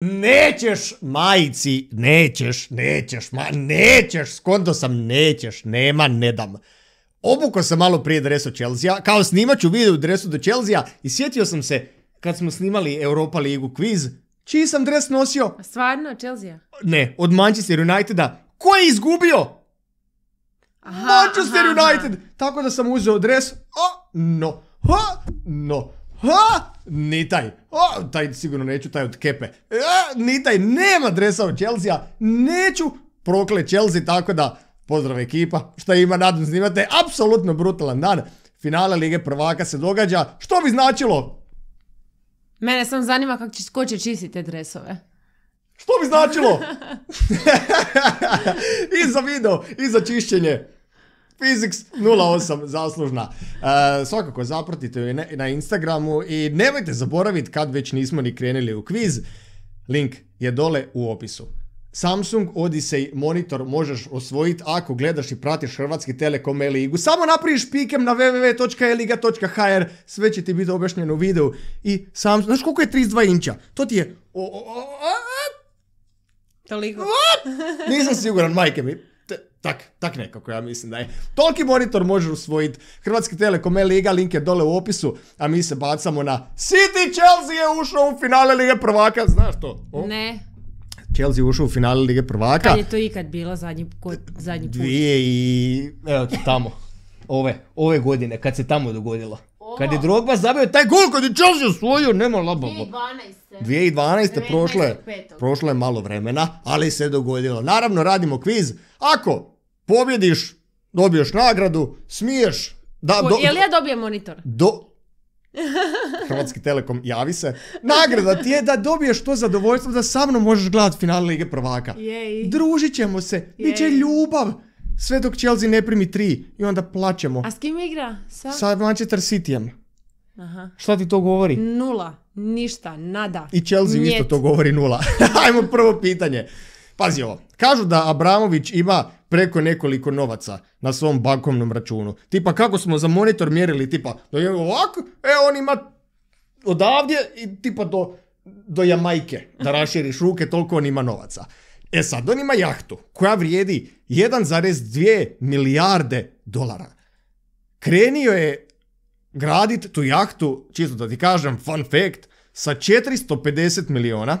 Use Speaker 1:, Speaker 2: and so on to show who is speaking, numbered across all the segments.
Speaker 1: Nećeš, majici, nećeš, nećeš, ma nećeš, skonto sam, nećeš, nema, ne dam. Obuko sam malo prije dresu Chelsea, kao snimat ću video u dresu do Chelsea i sjetio sam se kad smo snimali Europa ligu quiz, čiji sam dres nosio?
Speaker 2: Stvarno, Chelsea?
Speaker 1: Ne, od Manchester Uniteda. Ko je izgubio?
Speaker 2: Aha,
Speaker 1: Manchester
Speaker 2: aha, aha.
Speaker 1: United! Tako da sam uzeo dres, a, no, ha, no, ha, ni taj, a, taj sigurno neću, taj od kepe, a, ni taj, nema dresa od Chelsea, neću prokle Chelsea, tako da, pozdrav ekipa, šta ima, nadam se da imate apsolutno brutalan dan, finale Lige prvaka se događa, što bi značilo?
Speaker 2: Mene sam zanima kako će, ko će čistiti te dresove.
Speaker 1: Što bi značilo? I za video, i za čišćenje. Physics 08 zaslužna. E, svakako zapratite ju na- Instagramu i nemojte zaboraviti kad već nismo ni krenuli u kviz. Link je dole u opisu. Samsung Odyssey monitor možeš osvojiti ako gledaš i pratiš Hrvatski Telekom e-ligu. Samo napraviš pikem na www.eliga.hr, sve će ti biti objašnjeno u videu. I Samsung, znaš koliko je 32 inča? To ti je... o- o- o-
Speaker 2: Toliko.
Speaker 1: nisam siguran, majke mi. Tak, tak nekako ja mislim da je. Toliki monitor možeš usvojiti. Hrvatski Telekom E-Liga, link je dole u opisu, a mi se bacamo na City Chelsea je ušao u finale Lige prvaka, znaš to? O?
Speaker 2: Ne.
Speaker 1: Chelsea je ušao u finale Lige prvaka.
Speaker 2: Kad je to ikad bilo zadnji, kod, zadnji put?
Speaker 1: Dvije i... Evo ti tamo. Ove, ove godine, kad se tamo dogodilo. Kad je Drogba zabio taj gol, kad je Chelsea osvojio, nema labavo.
Speaker 2: 2012.
Speaker 1: 2012. prošlo je,
Speaker 2: 19.5..
Speaker 1: prošlo je malo vremena, ali se dogodilo. Naravno, radimo kviz. Ako pobjediš, dobiješ nagradu, smiješ... Da, do,
Speaker 2: Jel ja dobijem monitor?
Speaker 1: do, Hrvatski Telekom, javi se. Nagrada ti je da dobiješ to zadovoljstvo da sa mnom možeš gledati finale Lige prvaka.
Speaker 2: Jej.
Speaker 1: Družit ćemo se, bit će
Speaker 2: Jej.
Speaker 1: ljubav. Sve dok Chelsea ne primi tri i onda plaćemo.
Speaker 2: A s kim igra? Sa?
Speaker 1: Sa Manchester Cityjem.
Speaker 2: Aha.
Speaker 1: Šta ti to govori?
Speaker 2: Nula. Ništa. Nada.
Speaker 1: I Chelsea isto
Speaker 2: Njet.
Speaker 1: to govori nula. Ajmo prvo pitanje. Pazi ovo. Kažu da Abramović ima preko nekoliko novaca na svom bankovnom računu. Tipa kako smo za monitor mjerili, tipa da je ovako, e on ima odavdje i tipa do, do Jamajke. Da raširiš ruke, toliko on ima novaca. E sad, on ima jahtu koja vrijedi 1,2 milijarde dolara. Krenio je gradit tu jahtu, čisto da ti kažem, fun fact, sa 450 miliona.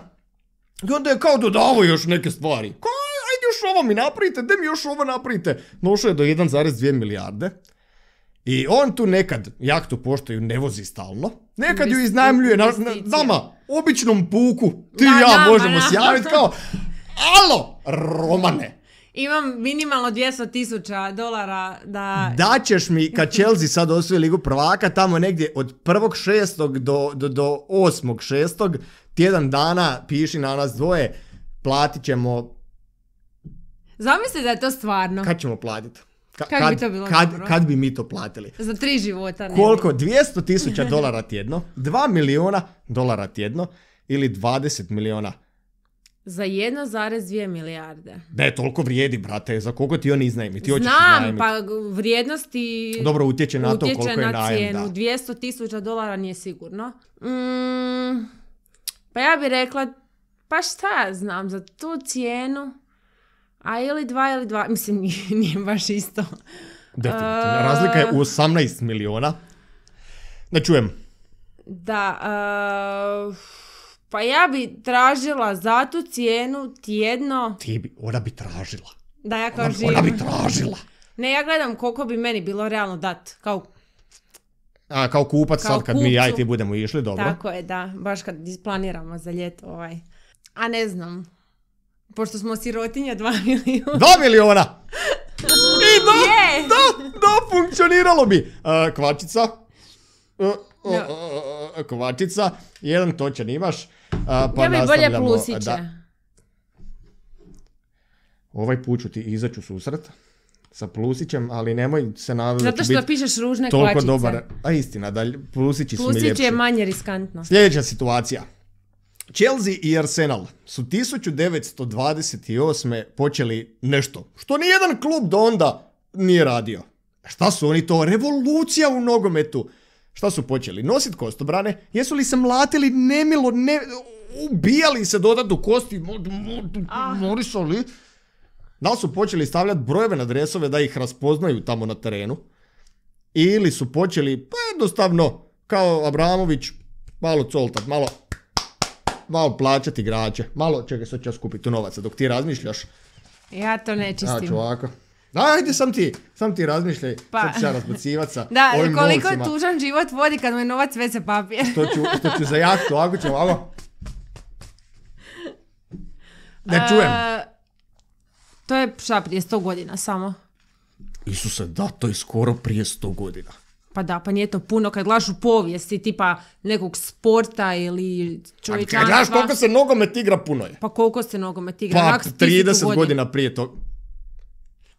Speaker 1: I onda je kao dodavao još neke stvari. Kao, ajde još ovo mi napravite, de mi još ovo napravite. Došao je do 1,2 milijarde. I on tu nekad jahtu poštaju ne vozi stalno. Nekad ju iznajmljuje na, na- nama, običnom puku. Ti
Speaker 2: Da,
Speaker 1: i ja
Speaker 2: nama,
Speaker 1: možemo
Speaker 2: da.
Speaker 1: se javiti kao, alo, Romane,
Speaker 2: Imam minimalno 200 tisuća dolara da...
Speaker 1: Daćeš mi, kad Chelsea sad osvoji ligu prvaka, tamo negdje od 1.6. do, do, do 8.6. tjedan dana piši na nas dvoje, platit ćemo,
Speaker 2: Zamisli da je to stvarno.
Speaker 1: kad ćemo platit? Ka-
Speaker 2: Kako bi to bilo
Speaker 1: kad, kad bi mi to platili?
Speaker 2: Za tri života. ne
Speaker 1: Koliko? 200 tisuća dolara tjedno, 2 miliona dolara tjedno ili 20 miliona.
Speaker 2: Za 1,2 milijarde.
Speaker 1: Da je toliko vrijedi, brate, za koliko ti on iznajmi? Ti
Speaker 2: Znam, pa vrijednosti
Speaker 1: Dobro, utječe na to
Speaker 2: utječe
Speaker 1: koliko je
Speaker 2: na
Speaker 1: najem,
Speaker 2: cijenu.
Speaker 1: da.
Speaker 2: 200 tisuća dolara nije sigurno. Mm, pa ja bih rekla, pa šta ja znam, za tu cijenu, a ili dva ili dva, mislim nije, nije baš isto.
Speaker 1: Definitivno. Razlika je u 18 miliona. Da čujem.
Speaker 2: Da, pa ja bi tražila za tu cijenu tjedno,
Speaker 1: Ti bi, ona bi tražila.
Speaker 2: da ja
Speaker 1: Ona,
Speaker 2: kažem,
Speaker 1: ona bi tražila.
Speaker 2: ne ja gledam koliko bi meni bilo realno dat, kao
Speaker 1: A, kao kupac
Speaker 2: Kao
Speaker 1: sad kad mi ja i ti budemo išli, dobro.
Speaker 2: Tako je, da. Baš kad isplaniramo za ljeto ovaj. A ne znam. Pošto smo sirotinja dva milijuna.
Speaker 1: Dva miliona! I da, da, da, funkcioniralo bi. A, kvačica. A, kvačica. Jedan točan imaš. Pa
Speaker 2: ja bi bolje plusiće.
Speaker 1: da. Ovaj put ću ti izaći u susret sa plusićem, ali nemoj se nadati da
Speaker 2: Zato što pišeš ružne
Speaker 1: toliko
Speaker 2: kvačice.
Speaker 1: dobar. A istina, da plusići su mi
Speaker 2: Plusić
Speaker 1: ljepši.
Speaker 2: je manje riskantno.
Speaker 1: Sljedeća situacija. Chelsea i Arsenal su 1928. počeli nešto što nijedan klub do onda nije radio. Šta su oni to? Revolucija u nogometu. Šta su počeli? Nosit kostobrane? Jesu li se mlatili nemilo, ne, ubijali se dodatno kosti,
Speaker 2: Ah.
Speaker 1: morisali. Da li su počeli stavljati brojeve na dresove da ih raspoznaju tamo na terenu? Ili su počeli, pa jednostavno, kao Abramović, malo coltat, malo malo plaćati igrače, malo, čekaj, sad ću ja skupiti novaca dok ti razmišljaš.
Speaker 2: Ja to ne
Speaker 1: Ja
Speaker 2: čistim.
Speaker 1: ću ovako. Ajde, sam ti, sam ti razmišljaj,
Speaker 2: Pa.
Speaker 1: sad ću ja razbacivat sa
Speaker 2: Da,
Speaker 1: ovim
Speaker 2: koliko
Speaker 1: novcima.
Speaker 2: tužan život vodi kad mu je novac WC papir.
Speaker 1: Što ću, što ću za jahtu, ovako ću ovako. Ne čujem.
Speaker 2: To je šta prije 100 godina samo.
Speaker 1: Isuse, da, to je skoro prije 100 godina.
Speaker 2: Pa da, pa nije to puno kad gledaš u povijesti tipa nekog sporta ili čovječanstva.
Speaker 1: kad Znaš koliko se nogomet igra puno je?
Speaker 2: Pa koliko se nogomet igra?
Speaker 1: Pa
Speaker 2: onak s
Speaker 1: 30
Speaker 2: tisuću
Speaker 1: godina prije toga.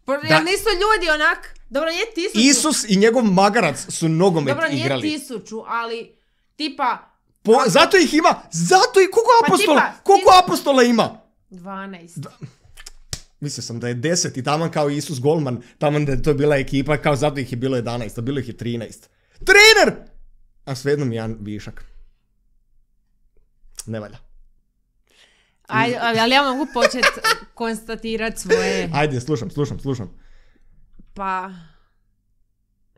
Speaker 2: Pa,
Speaker 1: Da.
Speaker 2: jel nisu ljudi onak? Dobro, nije tisuću.
Speaker 1: Isus i njegov magarac su nogomet
Speaker 2: Dobro, nije
Speaker 1: igrali.
Speaker 2: tisuću, ali tipa
Speaker 1: Po, zato ih ima, zato i koliko
Speaker 2: Pa
Speaker 1: apostola,
Speaker 2: tipa,
Speaker 1: koliko apostola ima?
Speaker 2: 12.
Speaker 1: Mislio sam da je 10 i taman kao Isus Golman, taman da je to bila ekipa, kao zato ih je bilo 11, a bilo ih je 13. Trener! A svejedno mi je jedan višak. Ne valja.
Speaker 2: Aj, ali ja mogu počet konstatirati svoje,
Speaker 1: Ajde, slušam, slušam, slušam.
Speaker 2: pa...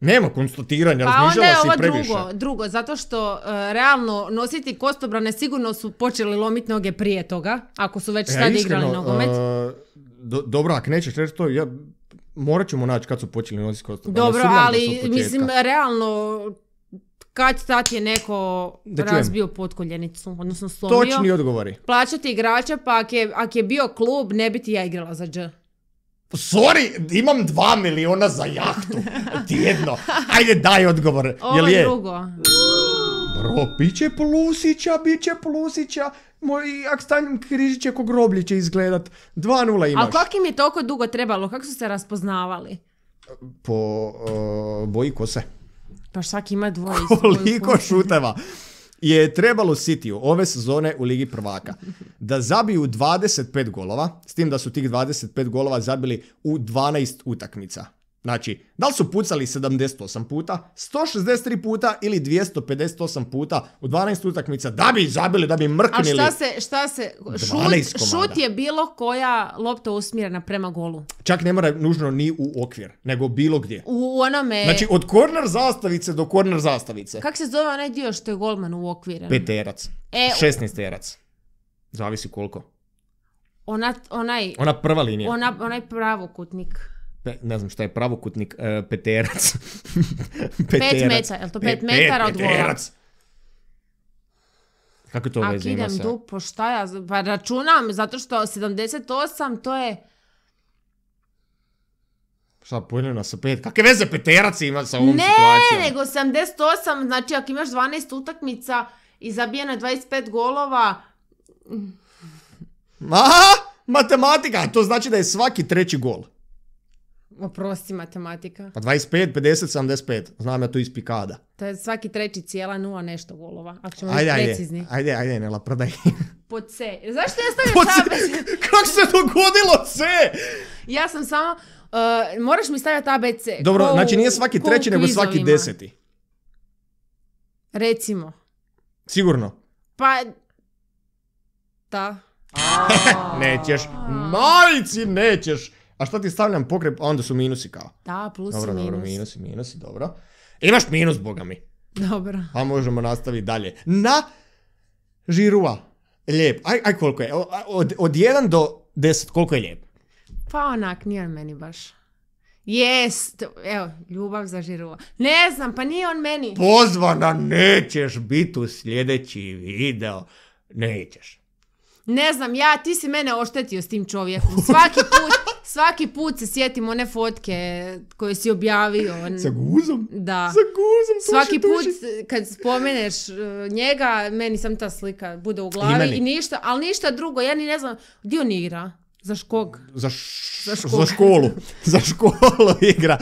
Speaker 1: Nema konstatiranja,
Speaker 2: Pa onda je
Speaker 1: razmišljala si
Speaker 2: ovo
Speaker 1: previše.
Speaker 2: drugo, drugo, zato što e, realno nositi kostobrane sigurno su počeli lomiti noge prije toga, ako su već
Speaker 1: Ja,
Speaker 2: sad igrali nogomet.
Speaker 1: uh, do- dobro, ako nećeš reći to, ja, morat ćemo naći kad su počeli nositi kostu.
Speaker 2: Dobro, ali mislim, realno, kad tad je neko
Speaker 1: Da
Speaker 2: razbio potkoljenicu, odnosno slomio,
Speaker 1: Točni odgovori.
Speaker 2: plaćati igrača, pa ak je, ak je bio klub, ne bi ti ja igrala za dž.
Speaker 1: Sorry, imam dva miliona za jahtu. Tjedno. Ajde, daj odgovor.
Speaker 2: Ovo
Speaker 1: Jel
Speaker 2: je
Speaker 1: je?
Speaker 2: drugo.
Speaker 1: Bro, bit će plusića, bit će plusića. Moj, ak stavim križiće ko groblje će izgledat. 2-0 imaš.
Speaker 2: Ali kako im je toliko dugo trebalo? Kako su se raspoznavali?
Speaker 1: Po uh, boji kose.
Speaker 2: Pa svaki ima dvoje
Speaker 1: Koliko šuteva je trebalo Cityu ove sezone u Ligi prvaka da zabiju 25 golova, s tim da su tih 25 golova zabili u 12 utakmica. Znači, da li su pucali 78 puta, 163 puta ili 258 puta u 12 utakmica da bi zabili, da bi
Speaker 2: A
Speaker 1: mrknili.
Speaker 2: šta se, šta se,
Speaker 1: 12
Speaker 2: šut, šut je bilo koja lopta usmjerena prema golu.
Speaker 1: Čak ne mora nužno ni u okvir, nego bilo gdje.
Speaker 2: U onome,
Speaker 1: Znači, od korner zastavice do korner zastavice.
Speaker 2: kak se zove onaj dio što je golman uokviren?
Speaker 1: Peterac.
Speaker 2: E,
Speaker 1: 16 terac. Zavisi koliko.
Speaker 2: ona, onaj,
Speaker 1: Ona prva linija.
Speaker 2: ona, onaj pravokutnik.
Speaker 1: Ne znam šta je pravokutnik, e, peterac.
Speaker 2: Pet metara, jel to pet metara od
Speaker 1: peterac. Kako to veze ima sa...
Speaker 2: dupo, šta ja, pa računam, zato što 78 to je,
Speaker 1: Šta, sa pet? Kakve veze peterac ima sa ovom
Speaker 2: ne,
Speaker 1: situacijom?
Speaker 2: nego 78, znači ako imaš 12 utakmica i zabijeno je 25 golova,
Speaker 1: Aha, matematika, to znači da je svaki treći gol.
Speaker 2: Oprosti matematika,
Speaker 1: Pa 25, 50, 75. Znam ja to iz pikada.
Speaker 2: to je svaki treći cijela nula nešto golova, ako ćemo
Speaker 1: Ajde, ajde,
Speaker 2: precizni.
Speaker 1: ajde, ajde, Nela, prodaj.
Speaker 2: Pod C. Zašto ja
Speaker 1: Po
Speaker 2: stavljam
Speaker 1: C-
Speaker 2: ABC?
Speaker 1: Kako se dogodilo C?
Speaker 2: Ja sam samo, uh, moraš mi stavljati ABC.
Speaker 1: Dobro,
Speaker 2: ko
Speaker 1: znači nije svaki treći, nego svaki deseti.
Speaker 2: Recimo.
Speaker 1: Sigurno.
Speaker 2: Pa, da.
Speaker 1: Nećeš. Majci, nećeš. A šta ti stavljam pokrep? A onda su minusi kao.
Speaker 2: Da, plus
Speaker 1: Dobro,
Speaker 2: i minus.
Speaker 1: dobro, minusi, minusi, dobro. Imaš minus, boga mi.
Speaker 2: Dobro.
Speaker 1: A možemo nastaviti dalje. Na žirua. Lijep. Aj, aj koliko je? Od, od 1 do 10, koliko je lijep?
Speaker 2: Pa onak, nije on meni baš. Jest, evo, ljubav za žirua. Ne znam, pa nije on meni.
Speaker 1: Pozvana nećeš biti u sljedeći video. Nećeš.
Speaker 2: Ne znam, ja, ti si mene oštetio s tim čovjekom. Svaki put, svaki put se sjetim one fotke koje si objavio.
Speaker 1: Sa guzom?
Speaker 2: Da.
Speaker 1: Sa guzom, tuši,
Speaker 2: Svaki
Speaker 1: tuši.
Speaker 2: put kad spomeneš uh, njega, meni sam ta slika bude u
Speaker 1: I
Speaker 2: glavi
Speaker 1: meni.
Speaker 2: i, ništa, ali ništa drugo, ja ni ne znam, gdje on igra? Za škog?
Speaker 1: Za, š-
Speaker 2: Za
Speaker 1: za,
Speaker 2: školu.
Speaker 1: za školu igra.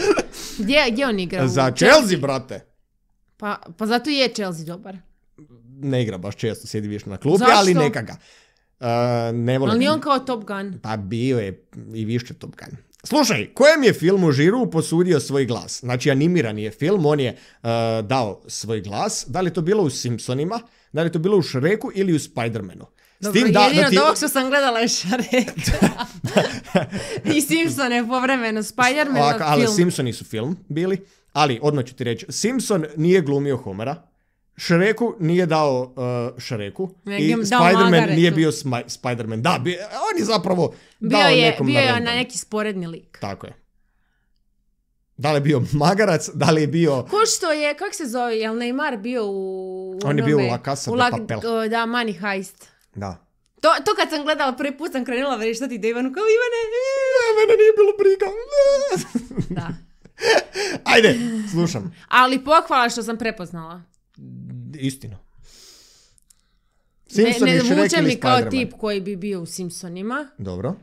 Speaker 2: Gdje, gdje on igra? U
Speaker 1: za Chelsea, brate.
Speaker 2: Pa, pa zato i je Chelsea dobar.
Speaker 1: Ne igra baš često, sjedi više na klupi,
Speaker 2: Zašto?
Speaker 1: ali neka ga. Uh, ne volim.
Speaker 2: Ali on kao Top Gun.
Speaker 1: Pa bio je i više Top Gun. Slušaj, kojem je filmu Žiru posudio svoj glas? Znači, animirani je film, on je uh, dao svoj glas. Da li je to bilo u Simpsonima, da li je to bilo u Shreku ili u Spider-Manu?
Speaker 2: Dobro,
Speaker 1: tim da-
Speaker 2: jedino
Speaker 1: da ti-
Speaker 2: ovog što sam gledala je Shrek. I Simpsone povremeno. Spider-Man
Speaker 1: ali
Speaker 2: film.
Speaker 1: Simpsoni su film bili, ali odmah ću ti reći, Simpson nije glumio Homera, Šreku nije dao uh, i
Speaker 2: je
Speaker 1: Spider-Man nije bio Spider-Man. Da, bi, on je zapravo
Speaker 2: Bio
Speaker 1: dao
Speaker 2: je,
Speaker 1: nekom
Speaker 2: bio je
Speaker 1: random.
Speaker 2: na neki sporedni lik.
Speaker 1: Tako je. Da li je bio magarac, da li je bio...
Speaker 2: Ko što je, kak se zove, jel Neymar bio u...
Speaker 1: On je bio u La Casa
Speaker 2: u
Speaker 1: de
Speaker 2: La-
Speaker 1: Papel.
Speaker 2: Da, Money Heist.
Speaker 1: Da.
Speaker 2: To, to kad sam gledala prvi put sam krenula vrištati da Ivanu kao Ivane.
Speaker 1: Mene nije bilo briga.
Speaker 2: Da.
Speaker 1: Ajde, slušam.
Speaker 2: Ali pohvala što sam prepoznala.
Speaker 1: Istino.
Speaker 2: Ne,
Speaker 1: Simpson
Speaker 2: ne
Speaker 1: i Shrek
Speaker 2: vuče
Speaker 1: ili
Speaker 2: mi kao tip koji bi bio u Simpsonima.
Speaker 1: Dobro,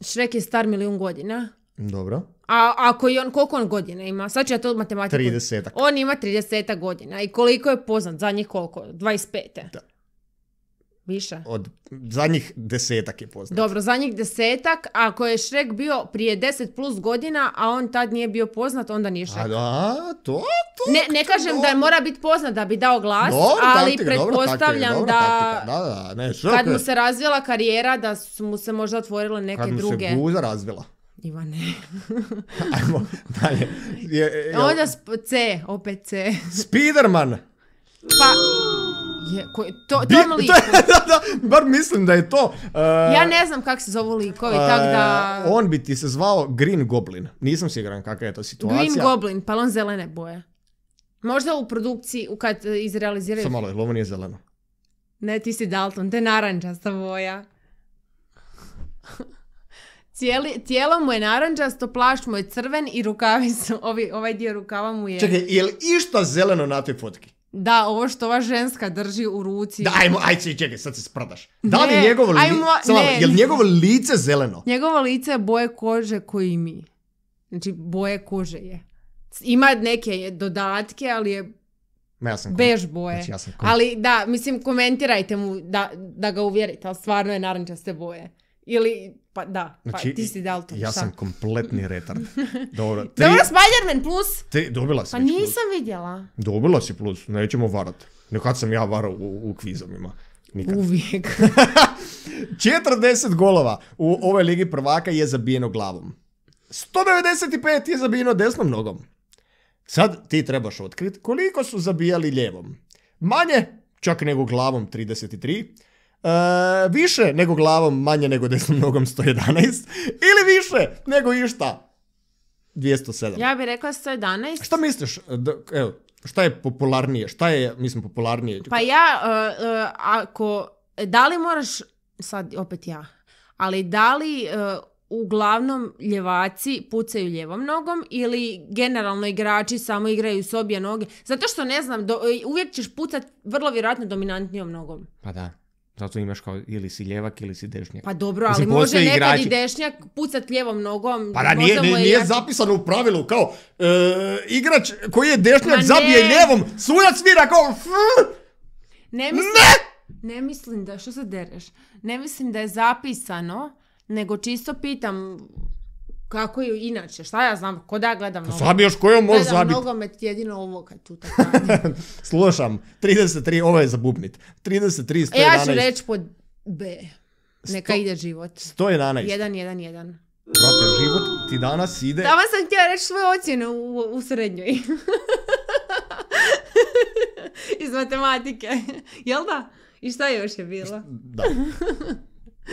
Speaker 2: Shrek je star milijun godina.
Speaker 1: dobro.
Speaker 2: A ako i on, koliko on godina ima? Sad ću ja to matematiku.
Speaker 1: 30
Speaker 2: On ima 30 godina. I koliko je poznat? Zadnjih koliko? 25.
Speaker 1: Da.
Speaker 2: Više?
Speaker 1: Od zadnjih desetak je poznat.
Speaker 2: Dobro, zadnjih desetak. Ako je Shrek bio prije 10 plus godina, a on tad nije bio poznat, onda nije
Speaker 1: A
Speaker 2: Shrek.
Speaker 1: da, to, to.
Speaker 2: Ne, ne kažem da mora biti poznat da bi dao glas,
Speaker 1: Dobro,
Speaker 2: ali
Speaker 1: taktika, dobro,
Speaker 2: pretpostavljam
Speaker 1: taktika,
Speaker 2: da
Speaker 1: taktika. Da, da, ne, Shrek
Speaker 2: kad
Speaker 1: je-
Speaker 2: mu se razvila karijera, da su mu se možda otvorile neke
Speaker 1: kad mu
Speaker 2: druge...
Speaker 1: se guza razvila.
Speaker 2: Ivane.
Speaker 1: Ajmo dalje. Je, je,
Speaker 2: Onda sp- C, opet C.
Speaker 1: Spiderman.
Speaker 2: Pa, je, ko, to,
Speaker 1: Bi-
Speaker 2: tom liku.
Speaker 1: to je- da, da, bar mislim da je to. uh,
Speaker 2: Ja ne znam kak se zovu likovi, tak da...
Speaker 1: uh, on bi ti se zvao Green Goblin. Nisam siguran kakva je to situacija.
Speaker 2: Green Goblin, pa on zelene boje. Možda u produkciji, u kad e, izrealiziraju...
Speaker 1: Samo malo, ovo nije zeleno.
Speaker 2: Ne, ti si Dalton, te narančasta boja. Cijeli, tijelo mu je narančasto, plašt mu je crven i rukavi su, ovi, ovaj dio rukava mu je...
Speaker 1: Čekaj, je li išta zeleno na toj fotki?
Speaker 2: Da, ovo što ova ženska drži u ruci.
Speaker 1: Da, ajmo, aj, čekaj, sad se sprdaš. Da li
Speaker 2: Ne,
Speaker 1: njegovo, li,
Speaker 2: ajmo,
Speaker 1: samo malo,
Speaker 2: ne.
Speaker 1: je li njegovo lice zeleno?
Speaker 2: Njegovo lice je boje kože koji i mi. Znači, boje kože je. Ima neke dodatke, ali je
Speaker 1: Ma ja sam
Speaker 2: bež boje.
Speaker 1: Znači, ja sam
Speaker 2: Ali da, mislim, komentirajte mu da, da ga uvjerite, ali stvarno je narančaste boje. Ili, pa da, pa
Speaker 1: Znači,
Speaker 2: ti si Dalton.
Speaker 1: Ja
Speaker 2: šta?
Speaker 1: sam kompletni retard. Dobro, tri,
Speaker 2: Dobro, Spider-Man plus!
Speaker 1: tri- dobila si
Speaker 2: Pa
Speaker 1: plus.
Speaker 2: nisam vidjela.
Speaker 1: Dobila si plus, nećemo varat. Nekad sam ja varao u, u kvizovima. Nikad.
Speaker 2: Uvijek.
Speaker 1: 40 golova u ovoj ligi prvaka je zabijeno glavom. 195 je zabijeno desnom nogom. Sad ti trebaš otkriti koliko su zabijali lijevom. Manje, čak nego glavom 33. E, više nego glavom, manje nego desnom nogom 111. Ili više nego išta 207.
Speaker 2: Ja bih rekla 111.
Speaker 1: Šta misliš, da- evo, šta je popularnije? Šta je, mislim, popularnije?
Speaker 2: Pa ja, uh, uh, ako, da li moraš, sad opet ja, ali da li uh, uglavnom ljevaci pucaju ljevom nogom ili generalno igrači samo igraju s obje noge? Zato što ne znam, do, uvijek ćeš pucat vrlo vjerojatno dominantnijom nogom.
Speaker 1: Pa da. Zato imaš kao ili si ljevak ili si dešnjak.
Speaker 2: Pa dobro, ali
Speaker 1: Mislim,
Speaker 2: može nekad
Speaker 1: igrači-
Speaker 2: i dešnjak pucat lijevom nogom.
Speaker 1: Pa da, nije, nije
Speaker 2: jak-
Speaker 1: zapisano u pravilu kao e, igrač koji je dešnjak
Speaker 2: Ma
Speaker 1: zabije
Speaker 2: ne.
Speaker 1: ljevom, sudac svira kao "Hm,
Speaker 2: Ne mislim,
Speaker 1: ne!
Speaker 2: ne mislim da, što se dereš? Ne mislim da je zapisano, nego čisto pitam kako je inače, šta ja znam, ko da gledam nogomet?
Speaker 1: Zabiješ kojom može
Speaker 2: Gledam
Speaker 1: zabiti.
Speaker 2: nogomet jedino ovo kad tu tako radim.
Speaker 1: Slušam, 33, ovo je za bubnit. 33, 111.
Speaker 2: E, ja ću reći pod B. Neka
Speaker 1: Sto-
Speaker 2: ide život.
Speaker 1: 111.
Speaker 2: 1, 1, 1.
Speaker 1: Brate, život ti danas ide...
Speaker 2: Tamo sam htjela reći svoje ocjene u, u srednjoj. Iz matematike. Jel da? I šta još je bilo?
Speaker 1: Da.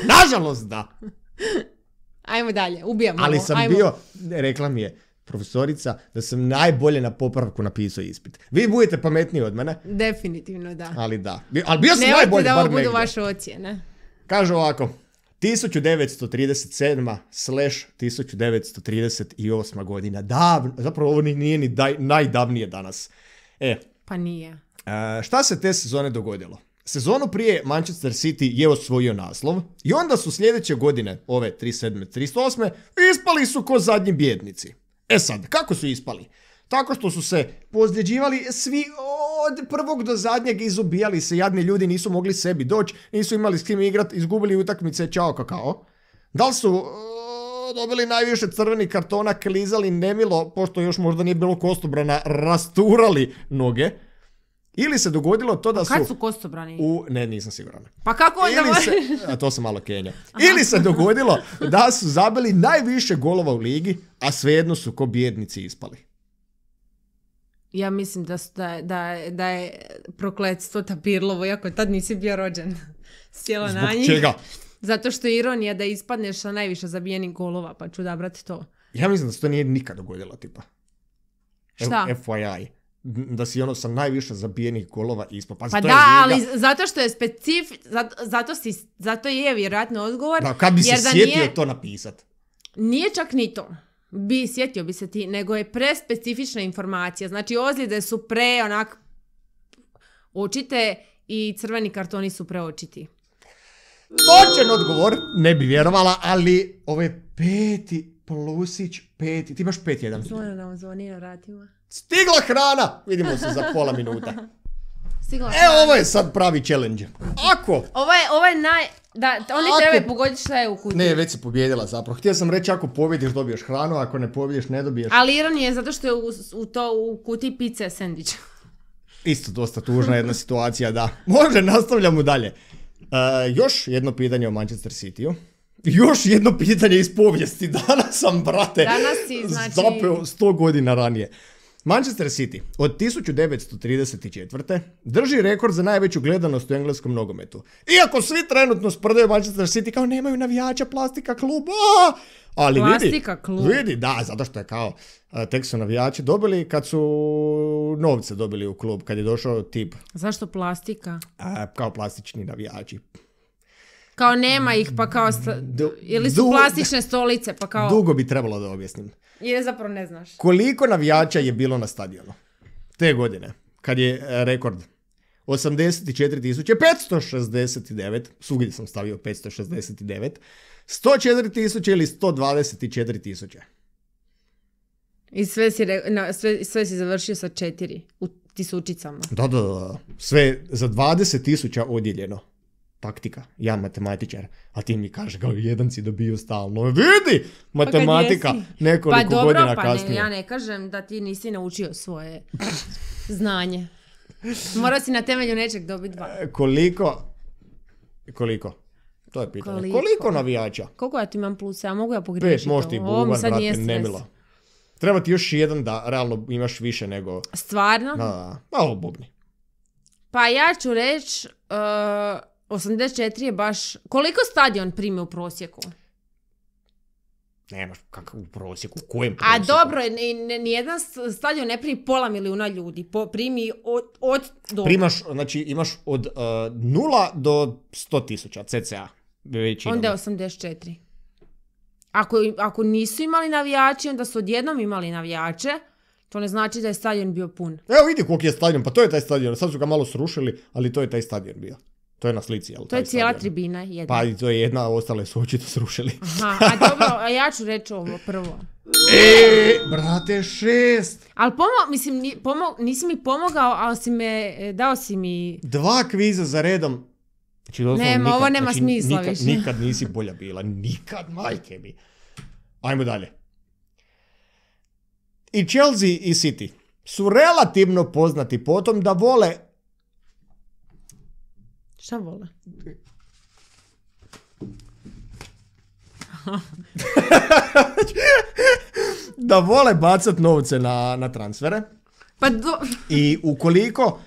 Speaker 1: Nažalost da.
Speaker 2: Ajmo dalje, ubijamo
Speaker 1: Ali sam
Speaker 2: ajmo.
Speaker 1: bio, rekla mi je profesorica da sam najbolje na popravku napisao ispit. Vi budete pametniji od mene,
Speaker 2: Definitivno da.
Speaker 1: ali da. Ali bio sam
Speaker 2: Nemojte
Speaker 1: najbolji,
Speaker 2: da ovo budu
Speaker 1: negdje.
Speaker 2: vaše ocjene.
Speaker 1: Kaže ovako, 1937. slash 1938. godina. Davno, zapravo ovo ni- nije ni daj, najdavnije danas. E,
Speaker 2: Pa nije.
Speaker 1: e, šta se te sezone dogodilo? Sezonu prije Manchester City je osvojio naslov i onda su sljedeće godine, ove 37. 38. ispali su ko zadnji bjednici. E sad, kako su ispali? Tako što su se pozljeđivali svi od prvog do zadnjeg izubijali se, jadni ljudi nisu mogli sebi doći, nisu imali s kim igrat, izgubili utakmice, čao kakao. Da li su dobili najviše crvenih kartona, klizali nemilo, pošto još možda nije bilo kostobrana, rasturali noge. Ili se dogodilo to da su...
Speaker 2: Kad su kostobrani?
Speaker 1: U, ne, nisam siguran.
Speaker 2: Pa kako onda
Speaker 1: Ili se, a to sam malo Kenja. Ili se dogodilo da su zabili najviše golova u ligi, a svejedno su ko bjednici ispali.
Speaker 2: Ja mislim da, su- da, da, da je prokletstvo tapirlovo, iako tad nisi bio rođen. Sjela
Speaker 1: Zbog
Speaker 2: na njih.
Speaker 1: čega?
Speaker 2: Zato što je ironija da ispadneš sa najviše zabijenih golova, pa ću odabrati to.
Speaker 1: Ja mislim da se to nije nikad dogodilo, tipa.
Speaker 2: Šta?
Speaker 1: FYI. Da si ono sa najviše zabijenih golova ispod. Pa,
Speaker 2: Pa
Speaker 1: to je
Speaker 2: da,
Speaker 1: liga.
Speaker 2: ali zato što je specif... Zato, zato, si, zato je vjerojatno odgovor.
Speaker 1: Da, kad bi se sjetio
Speaker 2: nije,
Speaker 1: to napisat.
Speaker 2: Nije čak ni to. Bi, sjetio bi se ti, nego je prespecifična informacija. Znači, ozljede su pre, onak, očite i crveni kartoni su preočiti.
Speaker 1: Točan odgovor, ne bi vjerovala, ali ovo je peti plusić, peti. Ti imaš pet jedan.
Speaker 2: Zvonio da vam zvoni na vratima.
Speaker 1: Stigla hrana! Vidimo se za pola minuta.
Speaker 2: Stigla
Speaker 1: E, ovo je sad pravi challenge. Ako...
Speaker 2: Ovo je, ovo je naj... Da, oni
Speaker 1: Ako-
Speaker 2: trebaju pogoditi šta je u kutiji.
Speaker 1: Ne, već si pobjedila zapravo. Htio sam reći ako pobjediš dobiješ hranu, ako ne pobjediš ne dobiješ.
Speaker 2: Ali ironija je zato što je u, u to u kutiji pice sandvič.
Speaker 1: Isto dosta tužna jedna situacija, da. Može, nastavljamo dalje. E, još jedno pitanje o Manchester Cityu. Još jedno pitanje iz povijesti. Danas sam, brate,
Speaker 2: Danas si, znači-
Speaker 1: zapeo 100 godina ranije. Manchester City od 1934. drži rekord za najveću gledanost u engleskom nogometu. Iako svi trenutno sprdaju Manchester City kao nemaju navijača, plastika klub, a! ali vidi,
Speaker 2: Plastika klub.
Speaker 1: vidi, da, zato što je kao, tek su navijači dobili kad su novce dobili u klub, kad je došao tip
Speaker 2: Zašto plastika?
Speaker 1: a, kao plastični navijači.
Speaker 2: Kao nema ih, pa kao... sta-
Speaker 1: Du-
Speaker 2: ili su
Speaker 1: du-
Speaker 2: plastične stolice, pa kao...
Speaker 1: Dugo bi trebalo da objasnim.
Speaker 2: Ili zapravo ne znaš.
Speaker 1: Koliko navijača je bilo na stadionu te godine, kad je e, rekord 84.569, svugdje sam stavio 569, 104.000 ili 124.000.
Speaker 2: I sve si, re- na, sve, sve si završio sa četiri u tisućicama.
Speaker 1: Da, da, da. Sve za 20.000 odjeljeno. Taktika, ja matematičar, a ti mi kaže kao jedan si dobio stalno. Vidi, matematika
Speaker 2: jesi.
Speaker 1: nekoliko
Speaker 2: Pa dobro,
Speaker 1: godina
Speaker 2: pa
Speaker 1: kasnije.
Speaker 2: ne, ja ne kažem da ti nisi naučio svoje znanje. Morao si na temelju nečeg dobiti dva.
Speaker 1: E, Koliko, koliko? To je pitanje. Koliko,
Speaker 2: Koliko?
Speaker 1: navijača?
Speaker 2: Koliko ja ti imam plusa? Ja mogu ja pogriješiti?
Speaker 1: Pet,
Speaker 2: mi
Speaker 1: bubar,
Speaker 2: sad
Speaker 1: brate, nemilo. Treba ti još jedan da realno imaš više nego...
Speaker 2: Stvarno?
Speaker 1: Da, da, malo bubni.
Speaker 2: Pa ja ću reći, uh, 84 je baš... Koliko stadion primi u prosjeku?
Speaker 1: Nemaš kakav u prosjeku, u kojem
Speaker 2: A
Speaker 1: prosjeku?
Speaker 2: dobro, ni- ni- nijedan stadion ne primi pola milijuna ljudi. Po, primi od, od.
Speaker 1: Primaš, znači imaš od uh, nula do 100 tisuća, cca. Većinom.
Speaker 2: Onda je 84. Ako, ako nisu imali navijači, onda su odjednom imali navijače. To ne znači da je stadion bio pun.
Speaker 1: Evo vidi koliki je stadion, pa to je taj stadion. Sad su ga malo srušili, ali to je taj stadion bio. To je na slici, jel?
Speaker 2: To je cijela
Speaker 1: stadion.
Speaker 2: tribina jedna.
Speaker 1: Pa i to je jedna, ostale su očito srušili.
Speaker 2: Aha, a dobro, a ja ću reći ovo prvo.
Speaker 1: E, brate, šest.
Speaker 2: Ali pomo, mislim, ni, pomo, nisi mi pomogao, ali si me, e, dao si mi...
Speaker 1: Dva kviza za redom. Znači, doslovno
Speaker 2: Nema,
Speaker 1: nikad,
Speaker 2: ovo nema
Speaker 1: znači,
Speaker 2: smisla
Speaker 1: nikad,
Speaker 2: više.
Speaker 1: Nikad nisi bolja bila, nikad, majke mi. Ajmo dalje. I Chelsea i City su relativno poznati po tom da vole
Speaker 2: Šta vole?
Speaker 1: da vole bacat novce na, na transfere
Speaker 2: Pa do...
Speaker 1: i ukoliko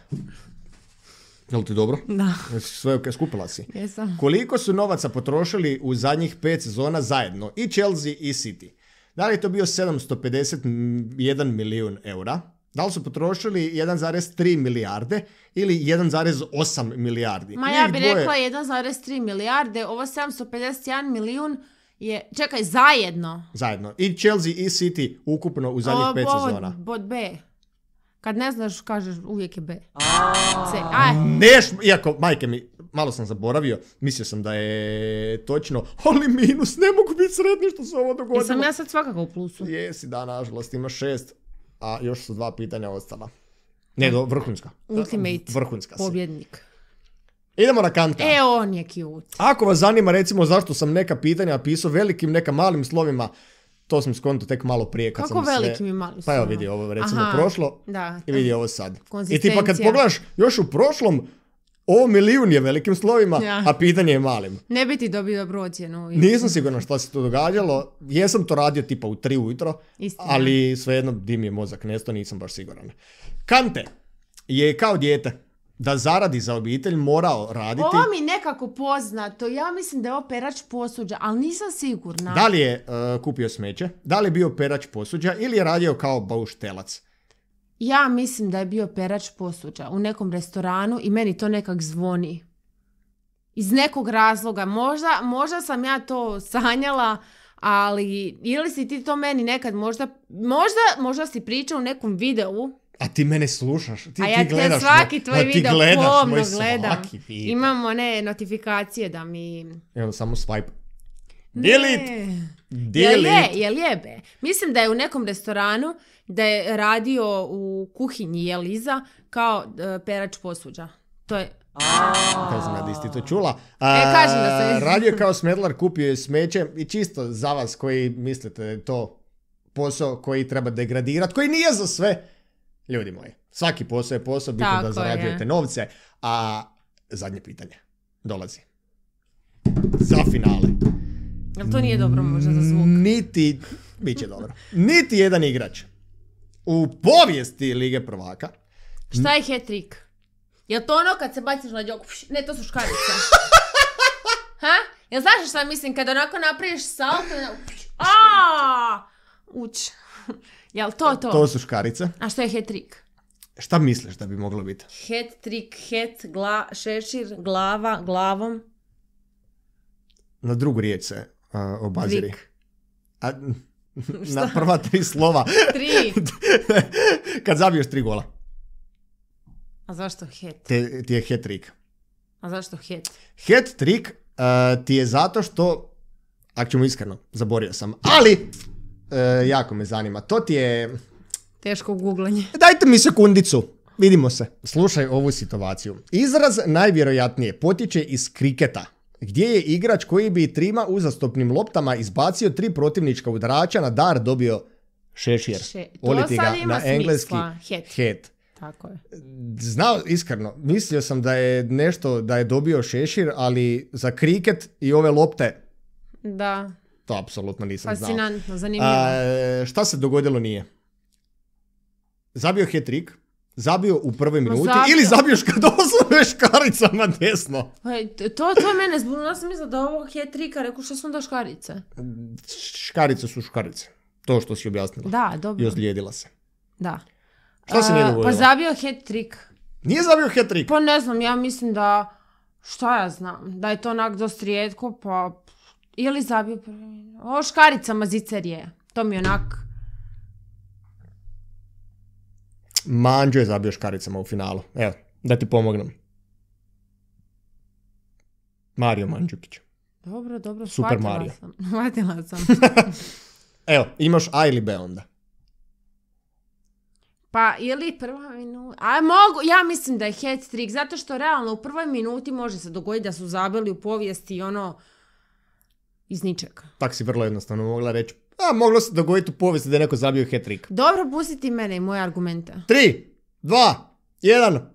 Speaker 1: Jel ti dobro?
Speaker 2: Da,
Speaker 1: Sve skupila si.
Speaker 2: jesam.
Speaker 1: Koliko su novaca potrošili u zadnjih pet sezona zajedno i Chelsea i City? Da li je to bio 751 milijun eura? Da li su potrošili 1,3 milijarde ili 1,8 milijardi?
Speaker 2: Ma ja
Speaker 1: Njih
Speaker 2: bi
Speaker 1: dvoje-
Speaker 2: rekla 1,3 milijarde, ovo 751 milijun je, čekaj, zajedno.
Speaker 1: Zajedno. I Chelsea i City ukupno u zadnjih pet
Speaker 2: ovo
Speaker 1: sezona.
Speaker 2: Bod B. Kad ne znaš, kažeš uvijek je B. C. Aj,
Speaker 1: Neš, iako, majke mi, malo sam zaboravio, mislio sam da je točno, ali minus, ne mogu biti sretni što se ovo dogodilo.
Speaker 2: jesam ja sad svakako u plusu.
Speaker 1: Jesi, da, nažalost, ima šest, a još su dva pitanja ostala. Ne, do, vrhunska.
Speaker 2: Ultimate
Speaker 1: Vrhunska si.
Speaker 2: Pobjednik.
Speaker 1: Idemo na kanta.
Speaker 2: E, on je cute.
Speaker 1: Ako vas zanima recimo zašto sam neka pitanja pisao velikim, neka malim slovima, To sam skonto tek malo prije kad
Speaker 2: Kako
Speaker 1: sam
Speaker 2: veliki
Speaker 1: sve...
Speaker 2: mi mali su?
Speaker 1: Pa evo vidi, ovo recimo
Speaker 2: Aha,
Speaker 1: prošlo
Speaker 2: Da.
Speaker 1: i vidi ovo sad. I tipa kad
Speaker 2: Konzistencija.
Speaker 1: pogledaš još u prošlom, ovo milijun je velikim slovima,
Speaker 2: Ja.
Speaker 1: a pitanje je malim.
Speaker 2: Ne bi ti dobio dobru ocjenu.
Speaker 1: Nisam siguran šta se to događalo. Jesam to radio tipa u tri ujutro,
Speaker 2: Istina.
Speaker 1: ali svejedno di mi je mozak nesto, nisam baš siguran. Kante je kao dijete da zaradi za obitelj morao raditi.
Speaker 2: Ovo mi nekako poznato. Ja mislim da je ovo perač posuđa, ali nisam sigurna.
Speaker 1: Da li je e, kupio smeće, da li je bio perač posuđa ili je radio kao bauštelac.
Speaker 2: Ja mislim da je bio perač posuđa u nekom restoranu i meni to nekak zvoni. Iz nekog razloga. Možda, možda sam ja to sanjala, ali ili si ti to meni nekad možda, možda, možda si pričao u nekom videu,
Speaker 1: A ti mene slušaš, ti,
Speaker 2: a
Speaker 1: ti
Speaker 2: ja te
Speaker 1: gledaš.
Speaker 2: svaki
Speaker 1: moj-
Speaker 2: tvoj
Speaker 1: a ti
Speaker 2: video
Speaker 1: gledaš
Speaker 2: pomno
Speaker 1: moj
Speaker 2: gledam.
Speaker 1: svaki video.
Speaker 2: Imamo ne notifikacije da mi...
Speaker 1: Onda samo swipe.
Speaker 2: Ne. Jel je, jel je be? Mislim da je u nekom restoranu da je radio u kuhinji Jeliza kao e, perač posuđa. To je...
Speaker 1: Kaj znam da to čula. A,
Speaker 2: E, kažem da sam-
Speaker 1: Radio je kao smedlar, kupio je smeće i čisto za vas koji mislite da je to posao koji treba degradirati, koji nije za sve. Ljudi moji, svaki posao je posao, bitno da
Speaker 2: Tako
Speaker 1: zarađujete
Speaker 2: je.
Speaker 1: novce. A zadnje pitanje dolazi. Za finale.
Speaker 2: Jel to nije dobro možda za zvuk?
Speaker 1: Niti, bit će dobro, niti jedan igrač u povijesti Lige prvaka
Speaker 2: Šta je hat-trick? Jel to ono kad se baciš na džok? pš, Ne, to su škarice. ha? Jel znaš šta mislim? Kad onako napraviš salto... i onako, pš, A! Uć. Jel to to?
Speaker 1: To su škarice.
Speaker 2: A što je hat-trick?
Speaker 1: Šta misliš da bi moglo biti?
Speaker 2: Hat-trick, hat, gla, šešir, glava, glavom.
Speaker 1: Na drugu riječ se obaziri.
Speaker 2: Trik.
Speaker 1: A, na prva tri slova.
Speaker 2: Tri.
Speaker 1: Kad zabiješ tri gola,
Speaker 2: A zašto hat?
Speaker 1: te, ti je hat trick.
Speaker 2: A zašto hat?
Speaker 1: Hat trick uh, ti je zato što, ako ćemo iskreno, zaborio sam, ali uh, jako me zanima. To ti je,
Speaker 2: Teško googlanje.
Speaker 1: dajte mi sekundicu, vidimo se. Slušaj ovu situaciju. Izraz najvjerojatnije potječe iz kriketa, gdje je igrač koji bi trima uzastopnim loptama izbacio tri protivnička udarača na dar dobio šešir.
Speaker 2: Še- to
Speaker 1: Oliti
Speaker 2: sad
Speaker 1: ga
Speaker 2: ima
Speaker 1: na engleski
Speaker 2: hat. Tako je.
Speaker 1: Znao, iskreno, mislio sam da je nešto, da je dobio šešir, ali za kriket i ove lopte,
Speaker 2: Da.
Speaker 1: to apsolutno nisam znao.
Speaker 2: Fascinantno, zanimljivo.
Speaker 1: A, šta se dogodilo nije? Zabio hat-trick, zabio u prvoj minuti
Speaker 2: zabio.
Speaker 1: ili zabio kad doslovno škaricama desno.
Speaker 2: To, to je mene zbunilo, ja sam mislila da ovo hat-tricka, rekao što su onda škarice.
Speaker 1: Škarice su škarice. To što si objasnila.
Speaker 2: Da,
Speaker 1: I
Speaker 2: dobro.
Speaker 1: ozlijedila se.
Speaker 2: Da.
Speaker 1: Šta se nije dogodilo?
Speaker 2: Pa zabio hat-trick.
Speaker 1: Nije zabio hat-trick.
Speaker 2: Pa ne znam, ja mislim da, šta ja znam, da je to onak dosta rijetko, pa ili zabio prvi. O škaricama zicer je. To mi je onak,
Speaker 1: Manđo je zabio škaricama u finalu. Evo, da ti pomognem. Mario Mandžukić.
Speaker 2: dobro, dobro,
Speaker 1: Super
Speaker 2: shvatila
Speaker 1: Mario.
Speaker 2: sam. Shvatila sam.
Speaker 1: Evo, imaš A ili B onda.
Speaker 2: Pa ili prva minuta, a mogu, ja mislim da je hat trick, zato što realno u prvoj minuti može se dogoditi da su zabili u povijesti ono iz ničega.
Speaker 1: Tak si vrlo jednostavno mogla reći. A, moglo se dogoditi u povijesti da je neko zabio hat-trick.
Speaker 2: Dobro, pustiti mene i moje argumente.
Speaker 1: Tri, dva, jedan.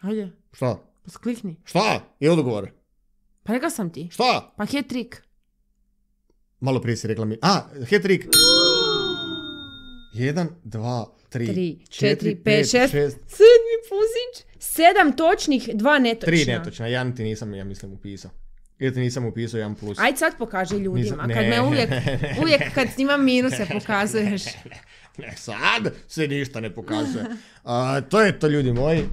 Speaker 2: Hajde,
Speaker 1: Šta?
Speaker 2: pa sklikni.
Speaker 1: Šta? I odgovor.
Speaker 2: Pa rekao sam ti.
Speaker 1: Šta?
Speaker 2: Pa hat trick.
Speaker 1: Malo prije si rekla mi. A, hat-trick. Jedan, dva, tri,
Speaker 2: Tri,
Speaker 1: četiri,
Speaker 2: četiri,
Speaker 1: pet,
Speaker 2: šest.
Speaker 1: šest.
Speaker 2: Sedmi pusić. Sedam točnih, dva netočna.
Speaker 1: Tri netočna. Jedan ti nisam, ja mislim, upisao. Ili ti nisam upisao jedan plus.
Speaker 2: Ajde sad pokaži ljudima.
Speaker 1: Nisam-
Speaker 2: Kad me uvijek, uvijek kad snimam minuse pokazuješ.
Speaker 1: Ne, sad se ništa ne pokazuje. A, to je to, ljudi moji.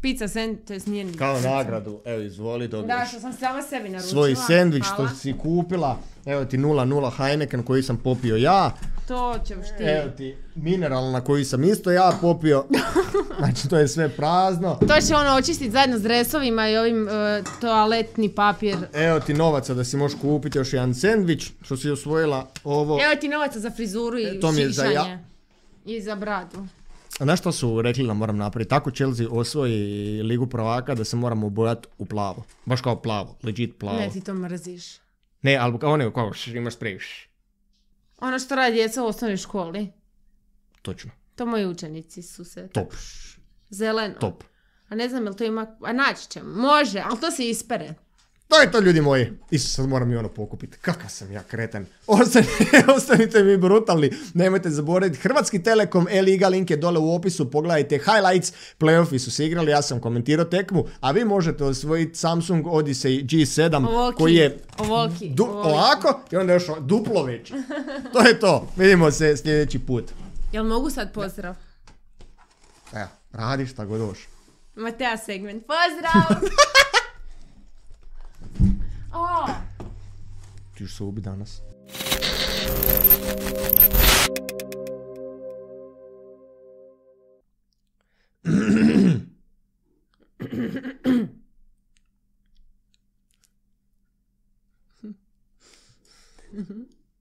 Speaker 2: Pizza jest nije ni
Speaker 1: Kao nagradu. Evo, izvoli, dobiješ.
Speaker 2: Da, što sam sama sebi naručila.
Speaker 1: svoj sendvič što si kupila. Evo ti 0,0 Heineken koji sam popio ja.
Speaker 2: To ćeš ti.
Speaker 1: Evo ti mineralna koji sam isto ja popio. Znači to je sve prazno.
Speaker 2: To će ono očistiti zajedno s dresovima i ovim e, toaletni papir.
Speaker 1: Evo ti novaca da si možeš kupiti još jedan sendvič što si osvojila ovo.
Speaker 2: Evo ti novaca za frizuru i
Speaker 1: E, to mi je za
Speaker 2: šišanje.
Speaker 1: ja-
Speaker 2: I za bradu.
Speaker 1: A Znaš što su rekli da moram napraviti? Tako Chelsea osvoji ligu prvaka da se moramo obojati u plavo. Baš kao plavo, legit plavo.
Speaker 2: Ne, ti to mrziš.
Speaker 1: Ne, ali kao nego, kao, imaš š.
Speaker 2: Ono što radi djeca u osnovnoj školi.
Speaker 1: Točno.
Speaker 2: To moji učenici su se...
Speaker 1: Top.
Speaker 2: Zeleno.
Speaker 1: Top.
Speaker 2: A ne znam jel to ima... A naći ćemo. Može, ali to se ispere.
Speaker 1: To je to ljudi moji. Isus, sad moram i ono pokupiti. Kakav sam ja kretan. Ostanite, ostanite mi brutalni. Nemojte zaboraviti. Hrvatski Telekom, E-Liga, link je dole u opisu. Pogledajte highlights. Playoffi su se igrali, ja sam komentirao tekmu. A vi možete osvojiti Samsung Odyssey G7
Speaker 2: Ovoliki.
Speaker 1: koji je
Speaker 2: Ovoliki.
Speaker 1: du- ovako i onda još duplo veći. To je to. Vidimo se sljedeći put.
Speaker 2: Jel mogu sad pozdrav?
Speaker 1: Evo, radi šta god hoš.
Speaker 2: Matea segment. Pozdrav! Aa.
Speaker 1: Tur soğuğu bir daha nasıl? Mm-hmm.